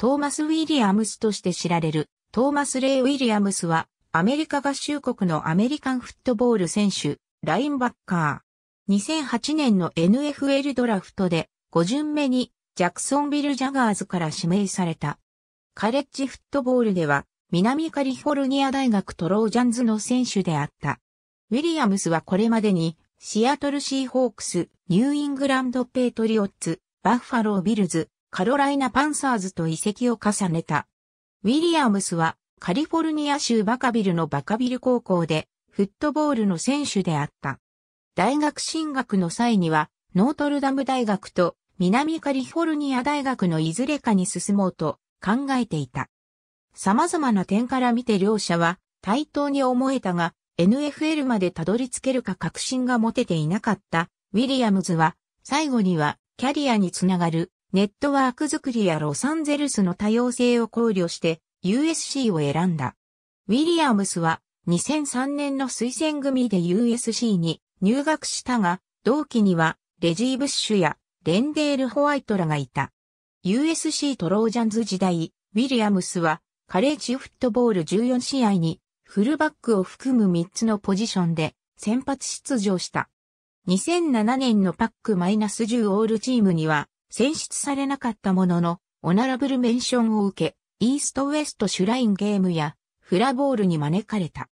トーマス・ウィリアムスとして知られるトーマス・レイ・ウィリアムスはアメリカ合衆国のアメリカンフットボール選手、ラインバッカー。2008年の NFL ドラフトで5巡目にジャクソンビル・ジャガーズから指名された。カレッジフットボールでは南カリフォルニア大学トロージャンズの選手であった。ウィリアムスはこれまでにシアトルシーホークス、ニューイングランドペイトリオッツ、バッファロービルズ、カロライナパンサーズと移籍を重ねた。ウィリアムスはカリフォルニア州バカビルのバカビル高校でフットボールの選手であった。大学進学の際にはノートルダム大学と南カリフォルニア大学のいずれかに進もうと考えていた。様々な点から見て両者は対等に思えたが、NFL までたどり着けるか確信が持てていなかったウィリアムズは、最後にはキャリアにつながるネットワーク作りやロサンゼルスの多様性を考慮して USC を選んだ。ウィリアムスは2003年の推薦組で USC に入学したが、同期にはレジー・ブッシュやレンデール・ホワイトらがいた。USC トロージャンズ時代、ウィリアムスはカレッジフットボール14試合にフルバックを含む3つのポジションで先発出場した。2007年のパック -10 オールチームには選出されなかったものの、オナラブルメンションを受け、イーストウエストシュラインゲームやフラボールに招かれた。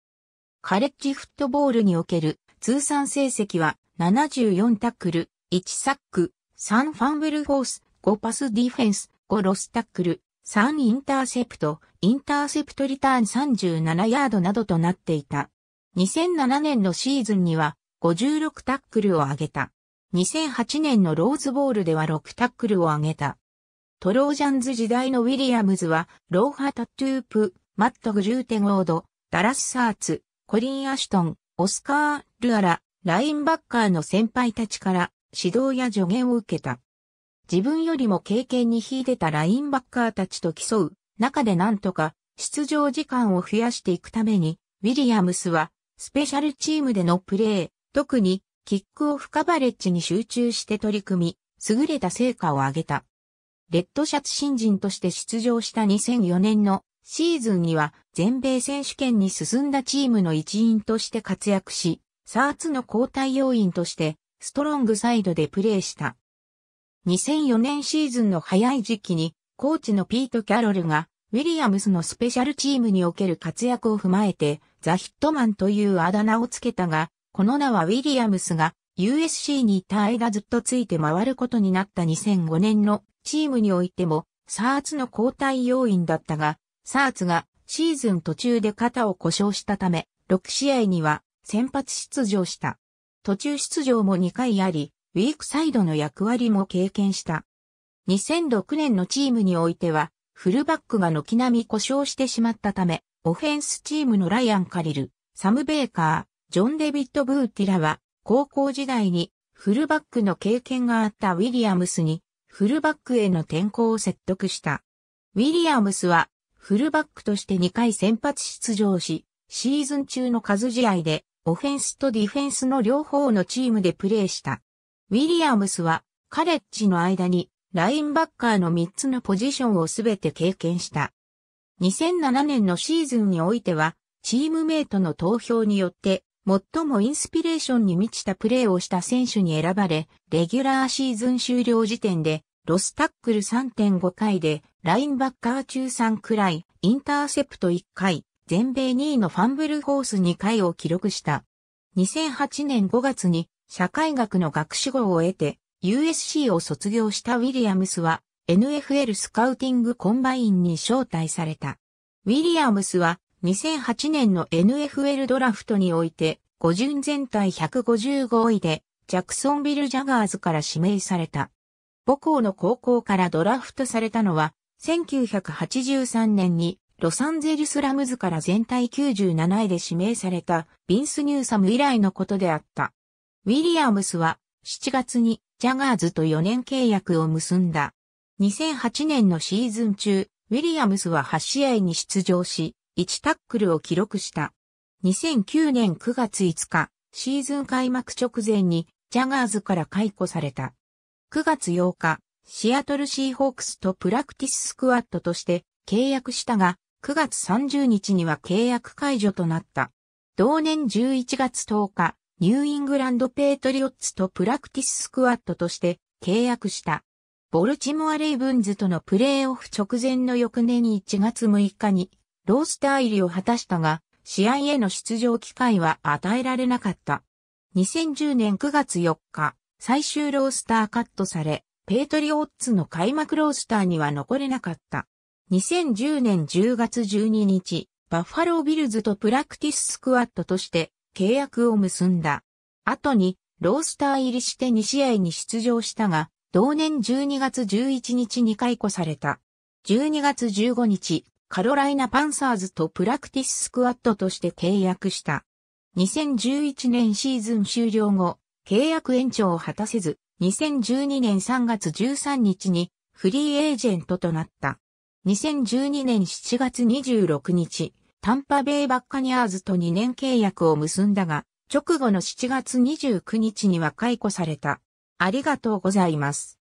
カレッジフットボールにおける通算成績は74タックル、1サック、3ファンブルフォース、5パスディフェンス、5ロスタックル、3インターセプト、インターセプトリターン37ヤードなどとなっていた。2007年のシーズンには56タックルを上げた。2008年のローズボールでは6タックルを上げた。トロージャンズ時代のウィリアムズは、ロファ・タトゥープ、マット・グルーテグード、ダラス・サーツ、コリン・アシュトン、オスカー・ルアラ、ラインバッカーの先輩たちから指導や助言を受けた。自分よりも経験に秀でたラインバッカーたちと競う中でなんとか出場時間を増やしていくために、ウィリアムスはスペシャルチームでのプレー、特にキックオフカバレッジに集中して取り組み、優れた成果を上げた。レッドシャツ新人として出場した2004年のシーズンには全米選手権に進んだチームの一員として活躍し、サーツの交代要員としてストロングサイドでプレーした。2004年シーズンの早い時期に、コーチのピート・キャロルが、ウィリアムスのスペシャルチームにおける活躍を踏まえて、ザ・ヒットマンというあだ名をつけたが、この名はウィリアムスが USC にいた間ずっとついて回ることになった2005年のチームにおいても、サーツの交代要員だったが、サーツがシーズン途中で肩を故障したため、6試合には先発出場した。途中出場も2回あり、ウィークサイドの役割も経験した。2006年のチームにおいては、フルバックが軒並み故障してしまったため、オフェンスチームのライアン・カリル、サム・ベーカー、ジョン・デビッド・ブーティラは、高校時代にフルバックの経験があったウィリアムスに、フルバックへの転向を説得した。ウィリアムスはフルバックとして2回先発出場し、シーズン中の数試合でオフェンスとディフェンスの両方のチームでプレーした。ウィリアムスはカレッジの間にラインバッカーの3つのポジションをすべて経験した。2007年のシーズンにおいては、チームメイトの投票によって最もインスピレーションに満ちたプレーをした選手に選ばれ、レギュラーシーズン終了時点で、ロスタックル3.5回で、ラインバッカー中3くらい、インターセプト1回、全米2位のファンブルホース2回を記録した。2008年5月に社会学の学士号を得て USC を卒業したウィリアムスは NFL スカウティングコンバインに招待された。ウィリアムスは2008年の NFL ドラフトにおいて、5巡全体155位で、ジャクソンビル・ジャガーズから指名された。母校の高校からドラフトされたのは、1983年にロサンゼルスラムズから全体97位で指名されたビンス・ニューサム以来のことであった。ウィリアムスは7月にジャガーズと4年契約を結んだ。2008年のシーズン中、ウィリアムスは8試合に出場し、1タックルを記録した。2009年9月5日、シーズン開幕直前にジャガーズから解雇された。9月8日、シアトルシーホークスとプラクティススクワットとして契約したが、9月30日には契約解除となった。同年11月10日、ニューイングランドペイトリオッツとプラクティススクワットとして契約した。ボルチモア・レイブンズとのプレーオフ直前の翌年1月6日にロースター入りを果たしたが、試合への出場機会は与えられなかった。2010年9月4日、最終ロースターカットされ、ペイトリオッツの開幕ロースターには残れなかった。2010年10月12日、バッファロービルズとプラクティススクワットとして契約を結んだ。後にロースター入りして2試合に出場したが、同年12月11日に解雇された。12月15日、カロライナ・パンサーズとプラクティススクワットとして契約した。2011年シーズン終了後、契約延長を果たせず、2012年3月13日にフリーエージェントとなった。2012年7月26日、タンパベイバッカニアーズと2年契約を結んだが、直後の7月29日には解雇された。ありがとうございます。